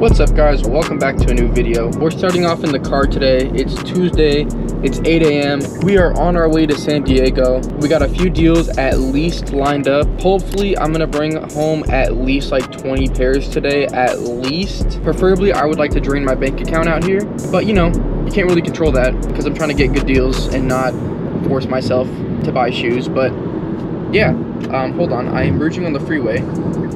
What's up guys, welcome back to a new video. We're starting off in the car today. It's Tuesday, it's 8 a.m. We are on our way to San Diego. We got a few deals at least lined up. Hopefully I'm gonna bring home at least like 20 pairs today, at least. Preferably I would like to drain my bank account out here, but you know, you can't really control that because I'm trying to get good deals and not force myself to buy shoes, but yeah, um, hold on, I am merging on the freeway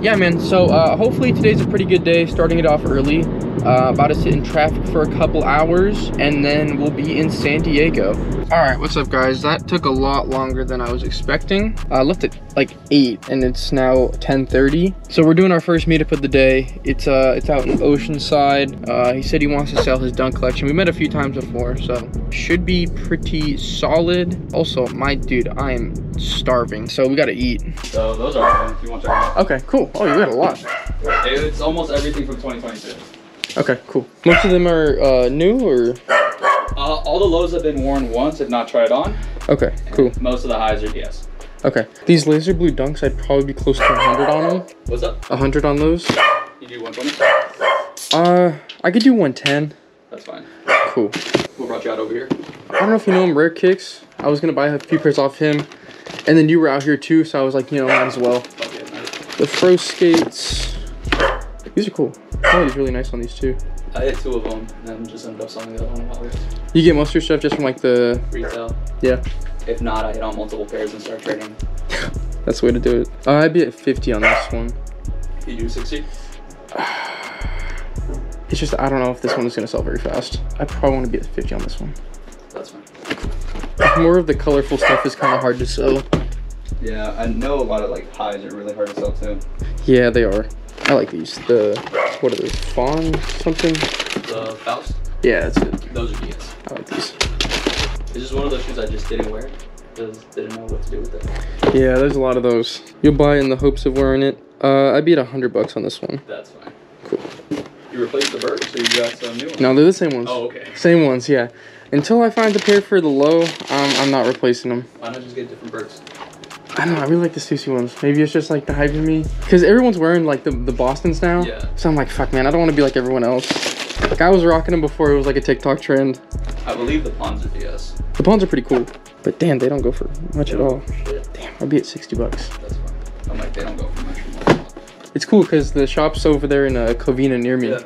yeah, man. So uh, hopefully today's a pretty good day. Starting it off early. Uh, about to sit in traffic for a couple hours, and then we'll be in San Diego. All right, what's up, guys? That took a lot longer than I was expecting. I left at like 8, and it's now 10.30. So we're doing our first meetup of the day. It's uh, it's out in Oceanside. Uh, he said he wants to sell his dunk collection. We met a few times before, so should be pretty solid. Also, my dude, I am starving, so we gotta eat. So those are if you want to check them out. Okay, cool. Oh, you got a lot. It's almost everything from 2022. Okay, cool. Most of them are uh, new or? Uh, all the lows have been worn once, if not tried on. Okay, cool. Most of the highs are DS. Okay. These laser blue dunks, I'd probably be close to 100 on them. What's up? 100 on those. You do 120? Uh, I could do 110. That's fine. Cool. What brought you out over here? I don't know if you know him, Rare Kicks. I was gonna buy a few pairs off him. And then you were out here too, so I was like, you know, might as well. The Fro Skates. These are cool. Quality's really nice on these too. I hit two of them, and then just ended up selling the other one You get most of your stuff just from like the, retail. yeah, If not, I hit on multiple pairs and start trading. that's the way to do it. Uh, I'd be at 50 on this one. You do 60? It's just, I don't know if this one is gonna sell very fast. I probably wanna be at 50 on this one. More of the colorful stuff is kind of hard to sell. Yeah, I know a lot of like highs are really hard to sell too. Yeah, they are. I like these. The, what are those, Fawn something? The Faust, Yeah, that's it. those are DS. I like these. It's just one of those shoes I just didn't wear because didn't know what to do with it. Yeah, there's a lot of those. You'll buy in the hopes of wearing it. Uh, I beat be at 100 bucks on this one. That's fine. Cool. You replaced the Birks, or you got some new ones? No, they're the same ones. Oh, okay. Same ones, yeah. Until I find a pair for the low, um, I'm not replacing them. Why not just get different Birks? I don't know, I really like the Stussy ones. Maybe it's just like the hype in me. Because everyone's wearing like the, the Bostons now. Yeah. So I'm like, fuck man, I don't want to be like everyone else. Like I was rocking them before it was like a TikTok trend. I believe the Pawns are DS. The Pawns are pretty cool. But damn, they don't go for much at all. Shit, Damn, I'll be at 60 bucks. that's fine. I'm like, they don't go for much. It's cool because the shop's over there in uh, Covina near me. Yeah.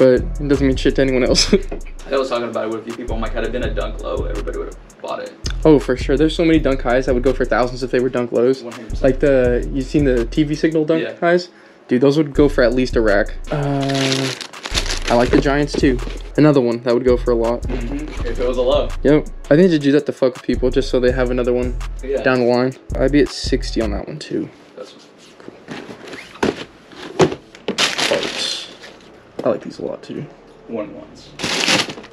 But it doesn't mean shit to anyone else. I was talking about it with a few people. I'm like, had it been a dunk low, everybody would have bought it. oh, for sure. There's so many dunk highs that would go for thousands if they were dunk lows. 100%. Like the, you seen the TV signal dunk Yeah. highs? Dude, those would go for at least a rack. Uh, I like the Giants too. Another one that would go for a lot. hmm If it was a low. Yep. I think to do that to fuck with people just so they have another one Yeah. down the line. I'd be at 60 on that one too. That's Parts. I like these a lot too. one ones.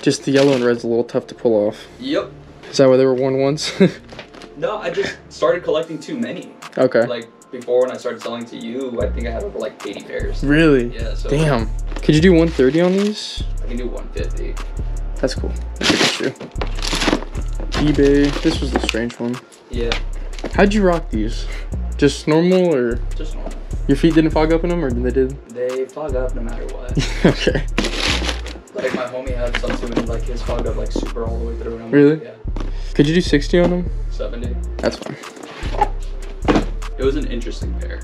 Just the yellow and red's a little tough to pull off. Yep. Is that why they were worn once? No, I just started collecting too many. okay. Like, before when I started selling to you, I think I had over like 80 pairs. Really? Yeah, so Damn. Could you do 130 on these? I can do 150. That's cool. That's a good shoe. eBay. This was the strange one. Yeah, How'd you rock these? Just normal or just normal. your feet didn't fog up in them or they did? They fog up no matter what. okay. like, my homie had some too, and like his fogged up like super all the way through. And Really? Like, yeah, Could you do 60 on them? 70. That's fine. It was an interesting pair.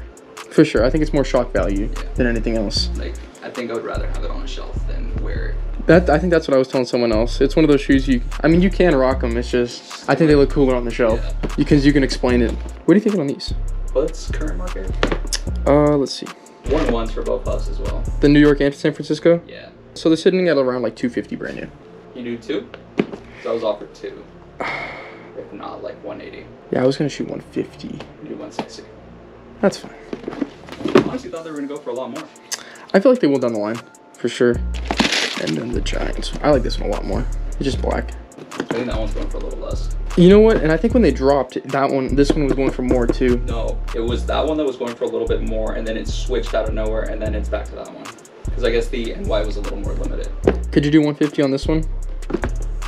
For sure. I think it's more shock value Yeah. than anything else. Like, I think I would rather have it on a shelf than wear it. That I think that's what I was telling someone else. It's one of those shoes you. I mean, you can rock them. It's just I think they look cooler on the shelf Yeah. because you can explain it. What do you think on these? What's current market? Uh, let's see. One ones for both us as well. The New York and San Francisco. Yeah. So they're sitting at around like 250 brand new. You do two? So I was offered two. If not, like 180. Yeah, I was gonna shoot 150. You do 160. That's fine. I Honestly, thought they were gonna go for a lot more. I feel like they will down the line for sure. And then the Giants. I like this one a lot more. It's just black. I think that one's going for a little less. You know what? And I think when they dropped that one, this one was going for more too. No, it was that one that was going for a little bit more, and then it switched out of nowhere, and then it's back to that one. Because I guess the NY was a little more limited. Could you do 150 on this one? You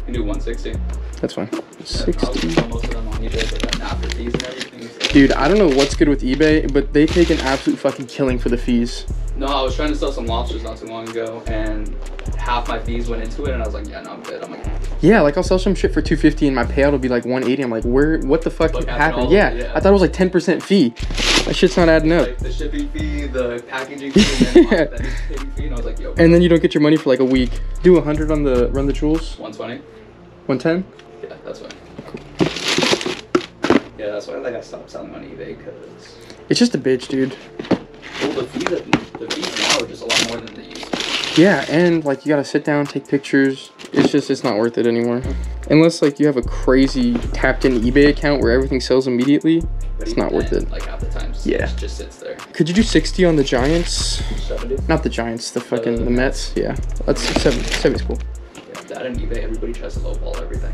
can do 160. That's fine. I 60. selling most of them on eBay, but then after fees and everything. it's like- Dude, I don't know what's good with eBay, but they take an absolute fucking killing for the fees. No, I was trying to sell some lobsters not too long ago, and half my fees went into it, and I was like, yeah, no, I'm good. I'm like, Yeah, like I'll sell some shit for 250 and my payout will be like 180. I'm like, where, what the fuck happened? Yeah, yeah. I thought it was like 10% fee. That shit's not adding up. like the shipping fee, the packaging fee, and then the fee, and I was like, yo, And then you don't get your money for like a week. Do 100 on the run the jewels. 120. 110. Yeah, that's fine. Yeah, that's why like I stopped selling on eBay because It's just a bitch, dude. well, the fees the fees now are just a lot more than to. Yeah, and like you gotta sit down, take pictures. It's just it's not worth it anymore. Unless like you have a crazy tapped in eBay account where everything sells immediately. It's not worth it. Like half the times, Yeah. it just sits there. Could you do 60 on the Giants? 70. Not the Giants, the fucking Uh, the Mets. Yeah, that's 70. 70's cool. Yeah, that and eBay, everybody tries to lowball everything.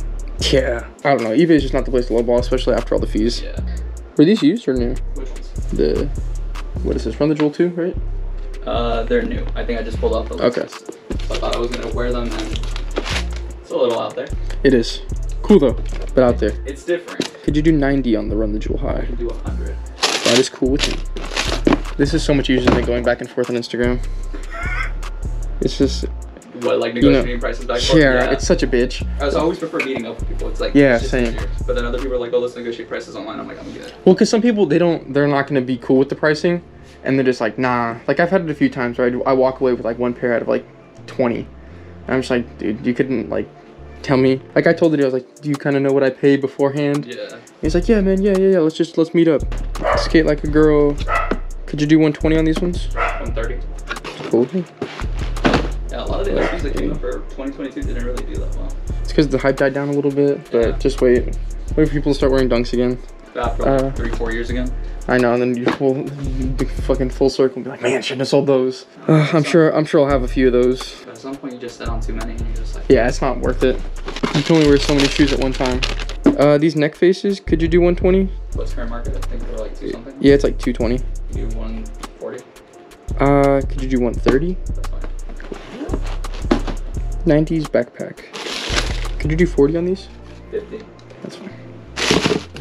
Yeah, I don't know. eBay is just not the place to lowball, especially after all the fees. Yeah. Were these used or new? Which ones? The what is this? Run the Jewel 2, right? Uh, they're new. I think I just pulled off the Okay. So I thought I was gonna wear them, and it's a little out there. It is. Cool though, but out there. It's different. Could you do 90 on the Run the Jewel high? I can do a hundred. That is cool with me. This is so much easier than going back and forth on Instagram. It's just, What like You know, negotiating prices back? and forth? yeah, it's such a bitch. I was always prefer meeting up with people. It's like Yeah, it's same. easier. But then other people are like, oh, let's negotiate prices online. I'm like, I'm good. Well, because some people, they don't, they're not going to be cool with the pricing. And they're just like, nah. Like, I've had it a few times where I, I walk away with like one pair out of like 20. And I'm just like, dude, you couldn't like tell me. Like, I told the dude, I was like, do you kind of know what I pay beforehand? Yeah. He's like, yeah, man, yeah, yeah, yeah. Let's just, let's meet up. Skate like a girl. Could you do 120 on these ones? 130. Cool. Yeah, a lot of the other shoes that came up for 2022 didn't really do that well. It's because the hype died down a little bit, but Yeah. just wait. Wait for people to start wearing dunks again. Like Uh, three, four years again. I know, and then you pull big fucking full circle and be like, man, shouldn't have sold those. Uh, I'm sure. I'm sure I'll have a few of those. But at some point, you just sit on too many, and you're just like, Yeah, it's not worth it. You can only wear so many shoes at one time. Uh, these neck faces, could you do 120? what's current market? I think they're like two something. Yeah, it's like 220. You do 140. Uh, could you do 130? That's fine. 90s backpack. Could you do 40 on these? 50. That's fine.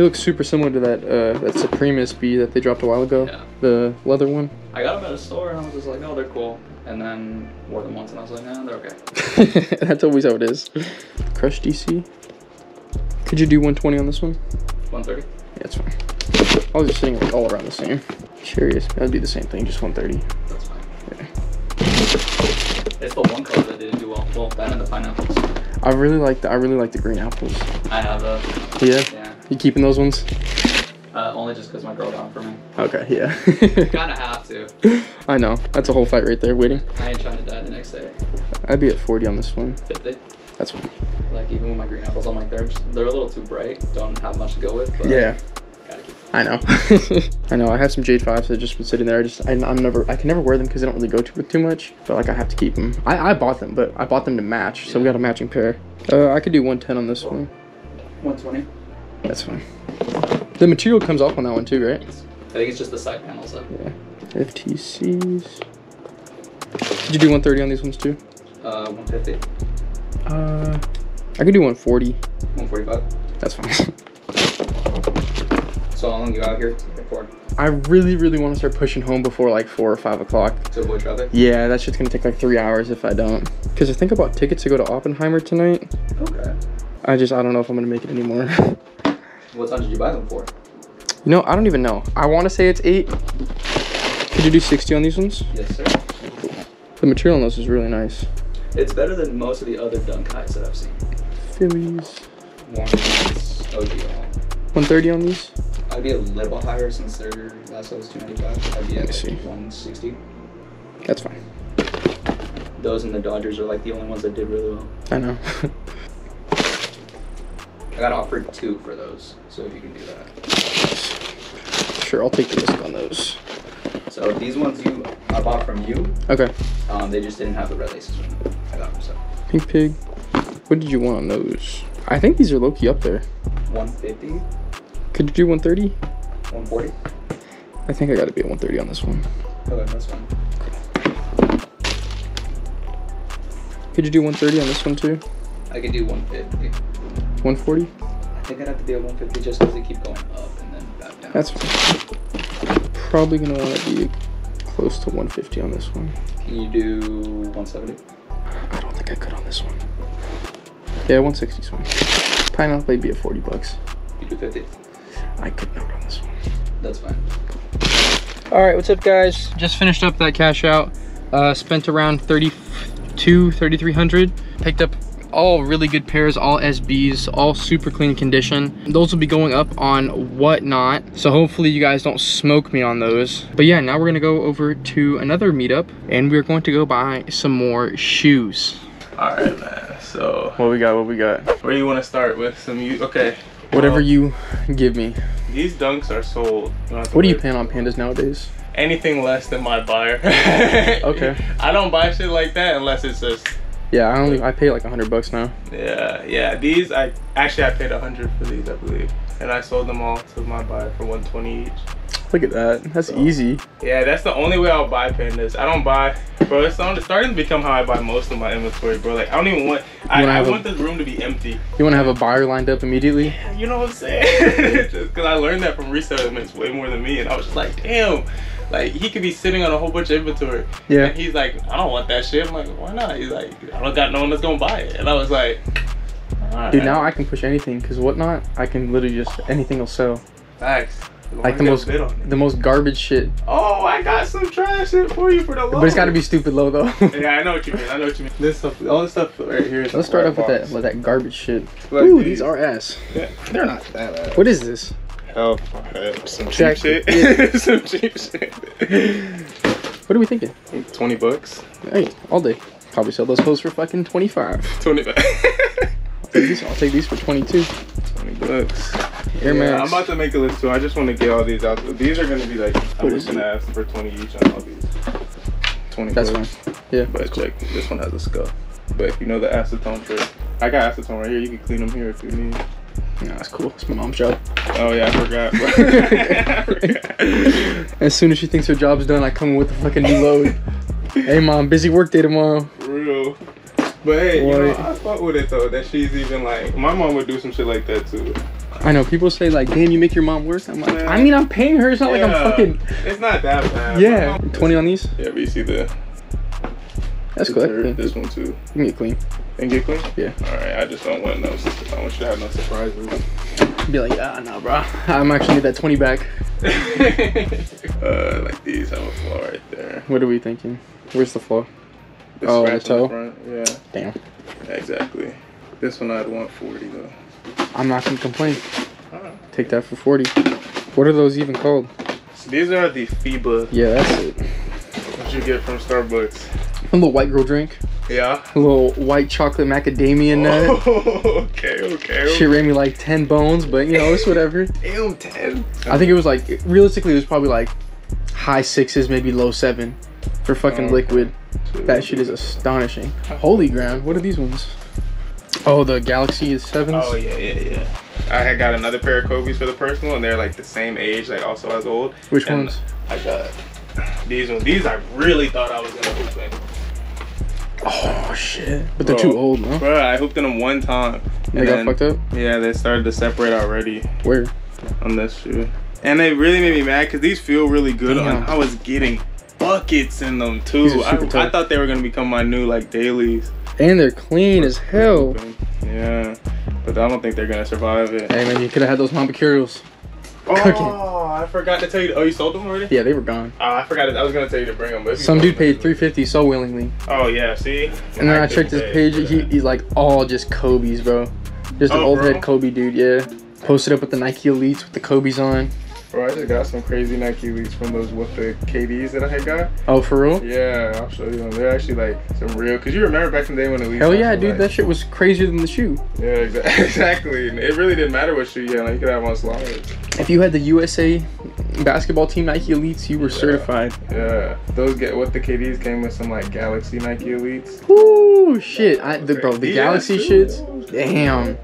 They look super similar to that uh, that Supreme SB that they dropped a while ago. Yeah. The leather one. I got them at a store, and I was just like, oh, they're cool. And then wore them once, and I was like, nah, they're okay. That's always how it is. Crush DC. Could you do 120 on this one? 130. Yeah, that's fine. I was just sitting like all around the same. Curious. I'd do the same thing, just 130. That's fine. Yeah. It's the one color that didn't do well. Well, that and the pineapples. I really like the I really like the green apples. I have those. Yeah. Yeah. You keeping those ones? Uh, only just because my girl got them for me. Okay, yeah. Kinda have to. I know. That's a whole fight right there waiting. I ain't trying to die the next day. I'd be at 40 on this one. 50. That's fine. Like, even with my green apples, I'm like, they're, just, they're a little too bright. Don't have much to go with. But Yeah. I know. I know. I have some Jade fives that have just been sitting there. I just I, I'm never I can never wear them because they don't really go to with too much. But like I have to keep them. I, I bought them, but I bought them to match, so we got a matching pair. Uh, I could do 110 on this one. 120. That's fine. The material comes off on that one too, right? I think it's just the side panels up. Yeah. FTCs. Did you do 130 on these ones too? Uh, 150. Uh, I could do 140. 145. That's fine. So how long you out here for? I really, really want to start pushing home before like four or five o'clock. To avoid traffic? Yeah, that shit's gonna take like three hours if I don't. Cause I think about tickets to go to Oppenheimer tonight. Okay. I just I don't know if I'm gonna make it anymore. What time did you buy them for? you know, I don't even know. I want to say it's eight. Could you do 60 on these ones? Yes, sir. The material on those is really nice. It's better than most of the other dunk highs that I've seen. Phillies. Warren's OGL. 130 on these. I'd be a little higher since their last one was 295. I'd be at like 160. That's fine. Those and the Dodgers are like the only ones that did really well. I know. I got offered two for those, so if you can do that. sure, I'll take the risk on those. So these ones you I bought from you, Okay. um, they just didn't have the red laces them. I got them so Pink pig. What did you want on those? I think these are low key up there. 150, Could you do 130? 140. I think I gotta be at 130 on this one. Okay, that's fine. Could you do 130 on this one too? I could do 150. 140? I think I'd have to be at 150 just because they keep going up and then back down. That's fine. Probably gonna want to be close to 150 on this one. Can you do 170? I don't think I could on this one. Yeah, 160 swing. Pineapple may be at 40 bucks. You do 50? I could not on this one. That's fine. All right, what's up, guys? Just finished up that cash out. Uh, spent around 32, 3300. Picked up all really good pairs, all SBs, all super clean condition. Those will be going up on whatnot. So hopefully you guys don't smoke me on those. But yeah, now we're gonna go over to another meetup and we're going to go buy some more shoes. All right, man. So, What we got? What we got? where do you want to start with? Some you okay? Whatever well, you give me. These dunks are sold. You don't have to What do you worry. plan on pandas nowadays? Anything less than my buyer. Okay. I don't buy shit like that unless it's just. Yeah, I only I paid like a 100 bucks now. Yeah, yeah. These I actually I paid a hundred for these, I believe, and I sold them all to my buyer for 120 each. Look at that. That's So- easy. Yeah, that's the only way I'll buy pandas. I don't buy, bro. It's starting it's starting to become how I buy most of my inventory, bro. Like I don't even want. I, I have a- this room to be empty. You want to have a buyer lined up immediately? You know what I'm saying? just because I learned that from resale, it makes way more than me, and I was just like, damn. Like he could be sitting on a whole bunch of inventory, Yeah. and he's like, I don't want that shit. I'm like, why not? He's like, I don't got no one that's gonna buy it, and I was like, Alright. Dude, now I can push anything because whatnot, I can literally just anything will sell. Facts. Like the most, bid on it. the most garbage shit. Oh, I got some trash shit for you for the low. But it's got to be stupid low though. Yeah, I know what you mean. I know what you mean. This stuff, all this stuff right here. Is Let's start a off with that, with that garbage shit. Like Ooh, these are ass. Yeah, they're not that bad. What is this? Hell, uh, some cheap Exactly. shit. some cheap shit. What are we thinking? Twenty bucks. Hey, all day. Probably sell those clothes for fucking 25. Twenty bucks. I'll take these, I'll take these for 22. Twenty bucks. Air Yeah, I'm about to make a list too. I just want to get all these out. These are gonna be like I'm just gonna ask for twenty each on all these. Twenty. That's bucks. fine. Yeah, But cool. check, this one has a scuff. But if you know the acetone trick, I got acetone right here. You can clean them here if you need. Nah, that's cool. It's my mom's job. Oh yeah, I forgot. I forgot. As soon as she thinks her job's done, I come in with a fucking new load. hey mom, busy work day tomorrow. For real. But hey, you know, What? I fuck with it though. That she's even like, my mom would do some shit like that too. I know people say like, damn, you make your mom worse." I'm like, Yeah. I mean, I'm paying her. It's not like I'm fucking. It's not that bad. Yeah, 20 on these. Yeah, but you see the. That's the cool. This one too. You can get clean. And get clean. Yeah. All right. I just don't want no. I want you to have no surprises. Be like, ah, nah, bro. I'm actually need that 20 back. uh, like these have a flaw right there. What are we thinking? Where's the flaw? The Oh, the toe? front, Yeah. Damn. Exactly. This one I'd want 40 though. I'm not gonna complain. Alright. Take that for 40. What are those even called? So these are the FIBA Yeah, that's it. that you get from Starbucks. A little white girl drink. Yeah. A little white chocolate macadamia oh, nut. Oh, okay, okay. Shit ran me like 10 bones, but you know, it's whatever. Damn, 10. I think it was like, realistically, it was probably like high sixes, maybe low seven for fucking Oh. liquid. That shit is astonishing. Holy ground, what are these ones? Oh, the Galaxy is sevens? Oh, yeah, yeah, yeah. I had got another pair of Kobe's for the personal, and they're like the same age, like also as old. Which And ones? I got these ones. These I really thought I was gonna hoop in. Oh, shit. But they're Bro. too old, no? Bro, I hooked in them one time. They and got then- fucked up? Yeah, they started to separate already Where? on this shoe. And they really made me mad because these feel really good on. I was getting buckets in them too. I, I thought they were gonna become my new like dailies. And they're clean as hell. Yeah, but I don't think they're gonna survive it. Hey, man, you could have had those Mamba Curios. Oh, cooking. I forgot to tell you. Oh, you sold them already? Yeah, they were gone. Oh, I forgot. I was gonna tell you to bring them. But Some dude them, paid 350 so willingly. Oh yeah, see. And then I couldn't checked his page. He, he's like all just Kobe's, bro. Just an Oh, old bro? head Kobe dude, yeah. Posted up with the Nike Elites with the Kobe's on. Bro, I just got some crazy Nike leaks from those with the KDs that I had got. Oh, for real? Yeah, I'll show you them. They're actually like some real. Cause you remember back in the day when the leaks. Hell yeah, dude. like- That shit was crazier than the shoe. Yeah, exa- exactly. It really didn't matter what shoe you had. Like you could have on slides. If you had the USA basketball team Nike Elites, you were certified. Yeah, those get what the KDs came with some like Galaxy Nike Elites. Woo, shit. I, the, bro, the Yeah, Galaxy shits. Damn.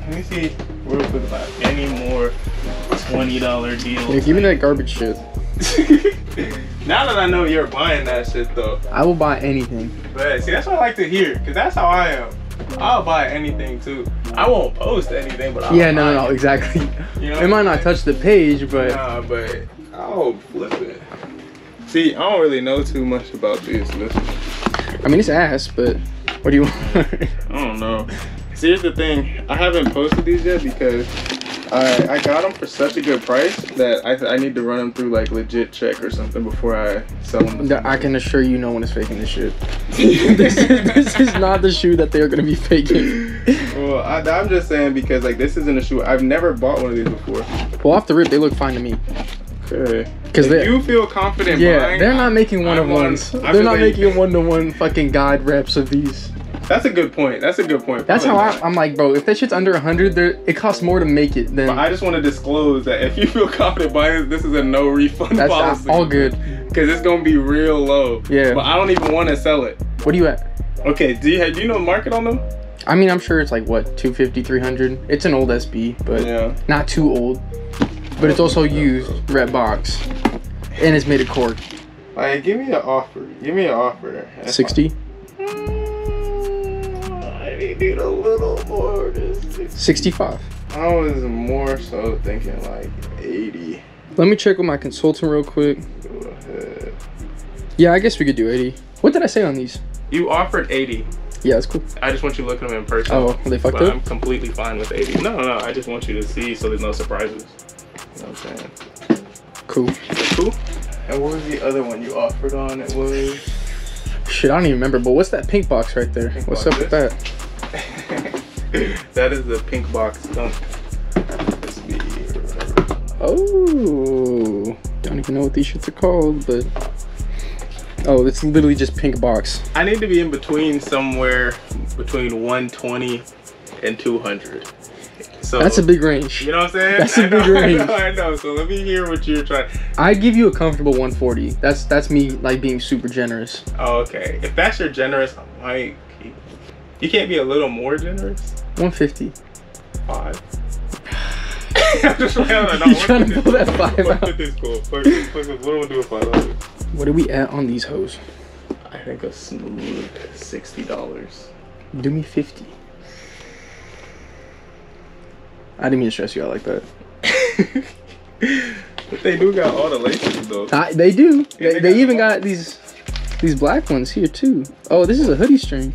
Let me see. We'll put about any more twenty dollar deals. Yeah, give me that garbage shit. now that I know you're buying that shit though, I will buy anything. but see that's what I like to hear, cause that's how I am. I'll buy anything too. I won't post anything, but I'll Yeah, no, buy no, no, it. exactly. You know It might not I'm touch the page, but saying? Nah, but I'll flip it. See, I don't really know too much about this. Listen, I mean, it's ass, but what do you want? I don't know. See, here's the thing. I haven't posted these yet because I I got them for such a good price that I I need to run them through like legit check or something before I sell them. I can assure you, no one is faking this shit. this, is, this is not the shoe that they are gonna be faking. Well, I, I'm just saying because like this isn't a shoe. I've never bought one of these before. Well, off the rip, they look fine to me. Okay. 'Cause If they- you feel confident Yeah, buying, they're not making one I of ones. They're not like- making one to one fucking guide reps of these. That's a good point. That's a good point. That's how I. I'm like, bro. If that shit's under hundred, there it costs more to make it than. But I just want to disclose that if you feel confident buying this, this is a no refund That's policy. all good. Because it's gonna be real low. Yeah. But I don't even want to sell it. What are you at? Okay. Do you do you know the market on them? I mean, I'm sure it's like what 250, 300. It's an old SB, but Yeah. not too old. But it's also used red box, and it's made of cork. Like, give me an offer. Give me an offer. That's Sixty. fine. I need a little more. This 65. I was more so thinking like 80. Let me check with my consultant real quick. Go ahead. Yeah, I guess we could do 80. What did I say on these? You offered 80. Yeah, that's cool. I just want you to look at them in person. Oh, they fucked But up? I'm completely fine with 80. No, no, no. I just want you to see so there's no surprises. You know what I'm saying? Cool. Cool. And what was the other one you offered on? It was. Shit, I don't even remember. But what's that pink box right there? Pink What's box, up with that? that is the pink box dunk. Oh, don't even know what these shits are called, but oh, it's literally just pink box. I need to be in between somewhere between 120 and 200. So That's a big range. You know what I'm saying? That's a I know, big range. I know, I know. So let me hear what you're trying. I give you a comfortable 140. That's that's me like being super generous. Oh, okay. If that's your generous, I You can't be a little more generous. 150. Five. I'm just playing on You trying to pull that five out? 150 is cool. Fuck fuck it. What do I do with five dollars? What are we at on these hoes? I think a smooth sixty dollars. Do me 50. I didn't mean to stress you out like that. but they do got all the laces though. I, they do. They, they they got even got these these black ones here too. Oh, this is a hoodie string.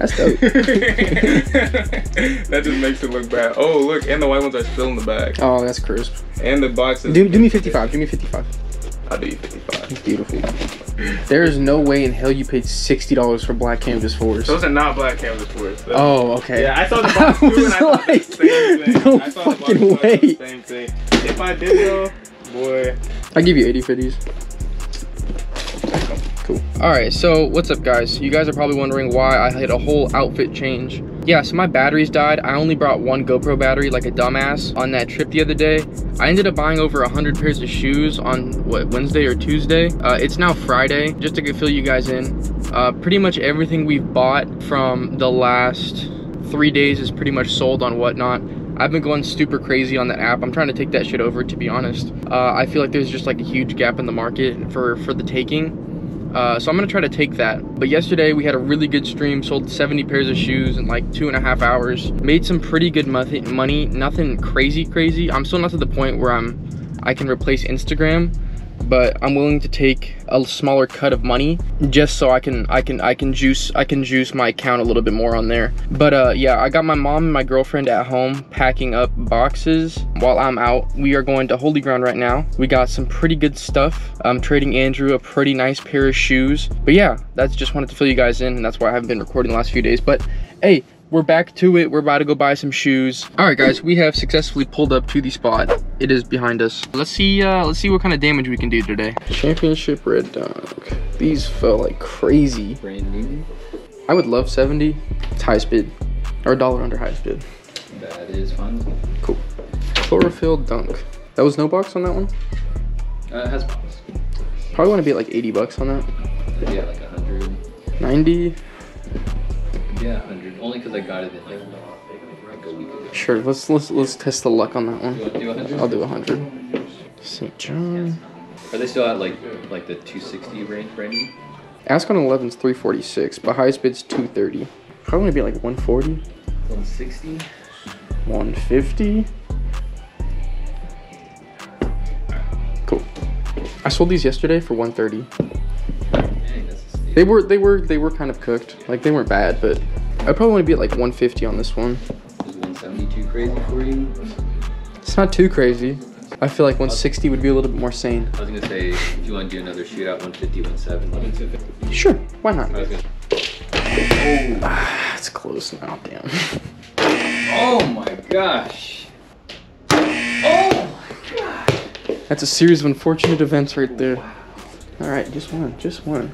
That's dope. that just makes it look bad. Oh, look, and the white ones are still in the bag. oh, that's crisp. And the boxes. Do, do me 55. Do me 55. I'll do you 55. Beautiful. There is no way in hell you paid sixty dollars for black canvas fours. Those are not black canvas fours. Oh, okay. Yeah, I saw the I box too, was and I thought the like, same thing. no I saw the box fucking too, way. the same thing. If I did though, boy. I give you 80 for these. Cool. All right, so what's up, guys? You guys are probably wondering why I had a whole outfit change. Yeah, so my batteries died. I only brought one GoPro battery like a dumbass on that trip the other day. I ended up buying over 100 pairs of shoes on, what, Wednesday or Tuesday? Uh, it's now Friday, just to fill you guys in. Uh, pretty much everything we've bought from the last three days is pretty much sold on Whatnot. I've been going super crazy on that app. I'm trying to take that shit over, to be honest. Uh, I feel like there's just like a huge gap in the market for for the taking. Uh, so I'm gonna try to take that. But yesterday we had a really good stream, sold 70 pairs of shoes in like two and a half hours. Made some pretty good money. Nothing crazy, crazy. I'm still not to the point where I'm, I can replace Instagram, but I'm willing to take a smaller cut of money just so I can, I can, I can juice, I can juice my account a little bit more on there. But uh, yeah, I got my mom and my girlfriend at home packing up boxes while I'm out. We are going to Holy Ground right now. We got some pretty good stuff. I'm trading Andrew a pretty nice pair of shoes. But yeah, that's just wanted to fill you guys in, and that's why I haven't been recording the last few days. But hey, we're back to it. We're about to go buy some shoes. All right, guys, we have successfully pulled up to the spot. It is behind us. Let's see. Uh, let's see what kind of damage we can do today. Championship red dunk. These fell like crazy. Brand new. I would love 70. It's high speed, or a dollar under high speed. That is fun. Cool. Chlorophyll dunk. That was no box on that one. Uh, it has box. Probably want to be at like 80 bucks on that. Yeah, like a hundred. 90. Yeah, hundred. Only because I got it in like, like a week ago. Sure. Let's let's let's test the luck on that one. do a hundred? I'll do 100. St. John. Are they still at like like the 260 range brand new? Ask on 11's 346, but high speed's 230. Probably to be like 140, 160. 150. Cool. I sold these yesterday for 130. Dang, that's a steal. They were they were they were kind of cooked. Like they weren't bad, but I probably want to be at like 150 on this one. Is 170 too crazy for you? It's not too crazy. I feel like 160 would be a little bit more sane. I was gonna say, if you want to do another shootout, 150, 170. Sure, why not? Gonna. It's close now. Damn. Oh my gosh. Oh my god. That's a series of unfortunate events right there. All right, just one, just one.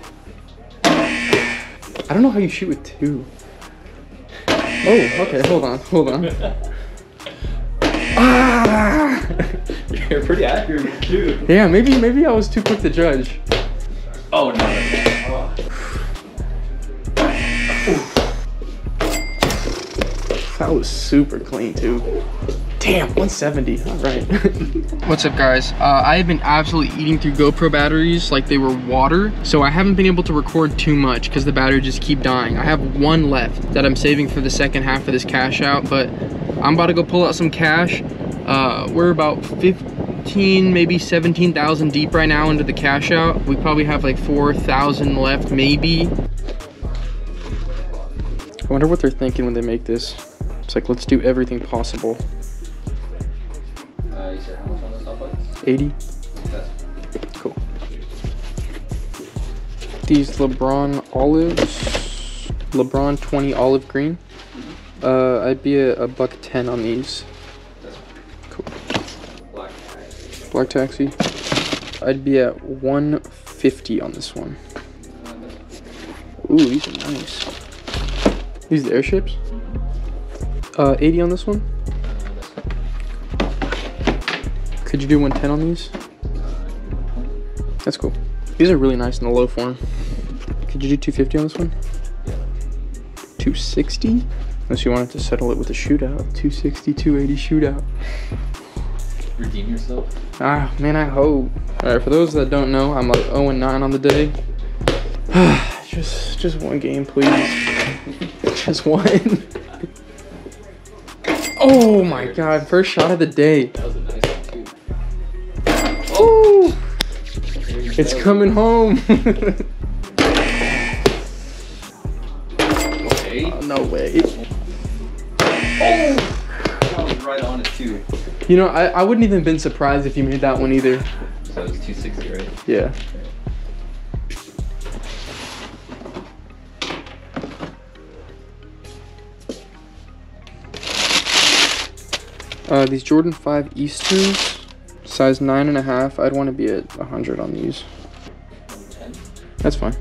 I don't know how you shoot with two. Oh, okay. Hold on, hold on. Ah! You're pretty accurate too. Yeah, maybe maybe I was too quick to judge. Oh no. That was super clean too. Damn, 170. All right. What's up, guys? Uh, I have been absolutely eating through GoPro batteries like they were water, so I haven't been able to record too much because the battery just keep dying. I have one left that I'm saving for the second half of this cash out, but I'm about to go pull out some cash. Uh, we're about 15, maybe 17,000 deep right now into the cash out. We probably have like 4,000 left, maybe. I wonder what they're thinking when they make this. It's like, let's do everything possible. Uh, you how much on the stop lights? 80. That's Cool. These LeBron olives. LeBron 20 olive green. Uh, I'd be a, a buck 10 on these. Cool. black tax. Black taxi. I'd be at 150 on this one. Ooh, these are nice. These are the airships? Uh, 80 on this one. Could you do 110 on these? That's cool. These are really nice in the low form. Could you do 250 on this one? 260? Unless you wanted to settle it with a shootout. 260, 280 shootout. redeem yourself. Ah, man, I hope. Alright, for those that don't know, I'm like 0 and 9 on the day. just, just one game, please. just one. oh my god, first shot of the day. It's coming home. Okay. no way. That right on it too. You know, I, I wouldn't even been surprised if you made that one either. So it was 260, right? Yeah. Uh, these Jordan 5 Easterns, size nine and a half. I'd want to be at 100 on these. 10. That's fine.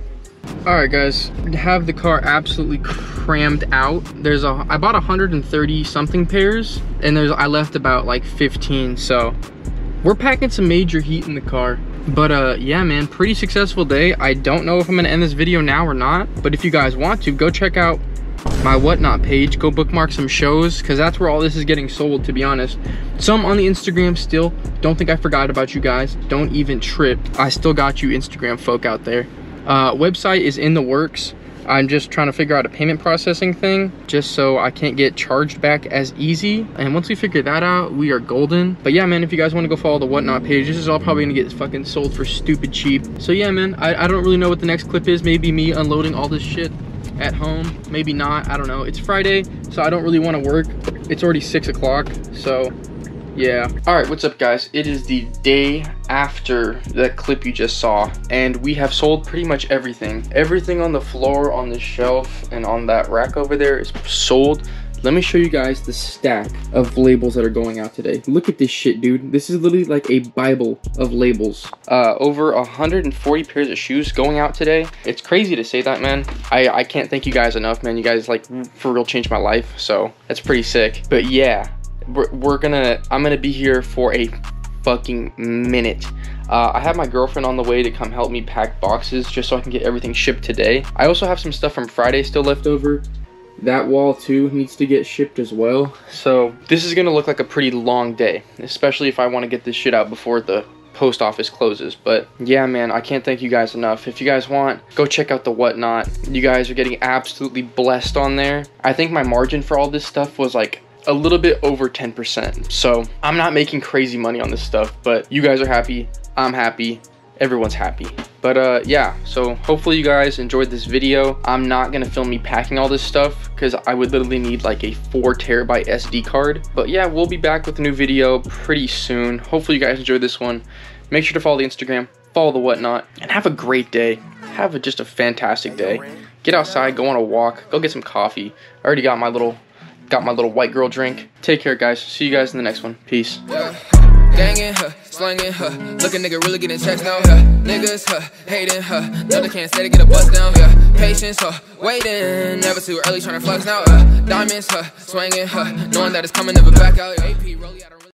All right, guys, have the car absolutely crammed out. There's a, I bought 130 something pairs, and there's, I left about like 15. So we're packing some major heat in the car. But uh, yeah, man, pretty successful day. I don't know if I'm gonna end this video now or not, but if you guys want to, go check out my whatnot page. Go bookmark some shows because that's where all this is getting sold to be honest. Some on the instagram still. Don't think i forgot about you guys. Don't even trip. I still got you instagram folk out there. Uh, website is in the works. I'm just trying to figure out a payment processing thing just so i can't get charged back as easy. And once we figure that out we are golden. But yeah man if you guys want to go follow the whatnot page this is all probably gonna get fucking sold for stupid cheap. So yeah man I, I don't really know what the next clip is. Maybe me unloading all this shit at home maybe not i don't know. It's friday so i don't really want to work. It's already six o'clock so yeah. All right what's up guys? It is the day after that clip you just saw and we have sold pretty much everything. Everything on the floor on the shelf and on that rack over there is sold let me show you guys the stack of labels that are going out today. Look at this shit, dude. This is literally like a bible of labels. Uh, over 140 pairs of shoes going out today. It's crazy to say that, man. I, I can't thank you guys enough, man. You guys, like, for real changed my life. So, that's pretty sick. But yeah, we're, we're gonna, I'm gonna be here for a fucking minute. Uh, I have my girlfriend on the way to come help me pack boxes just so I can get everything shipped today. I also have some stuff from Friday still left over that wall too needs to get shipped as well. So this is gonna look like a pretty long day especially if i want to get this shit out before the post office closes. But yeah man i can't thank you guys enough. If you guys want go check out the whatnot. You guys are getting absolutely blessed on there. I think my margin for all this stuff was like a little bit over 10% so i'm not making crazy money on this stuff but you guys are happy. I'm happy everyone's happy. But uh, yeah, so hopefully you guys enjoyed this video. I'm not gonna film me packing all this stuff because I would literally need like a four terabyte SD card. But yeah, we'll be back with a new video pretty soon. Hopefully you guys enjoyed this one. Make sure to follow the Instagram, follow the whatnot, and have a great day. Have a, just a fantastic day. Get outside, go on a walk, go get some coffee. I already got my little got my little white girl drink. Take care, guys. See you guys in the next one. Peace. Slangin', huh. Look a nigga really getting checks now, huh. Niggas, huh, hating, huh. No, they can't say to get a bust down, yeah. Patience, huh, waiting. Never too early trying to flex now, uh. Diamonds, huh, swinging, huh. Knowing that it's coming, never back out. AP,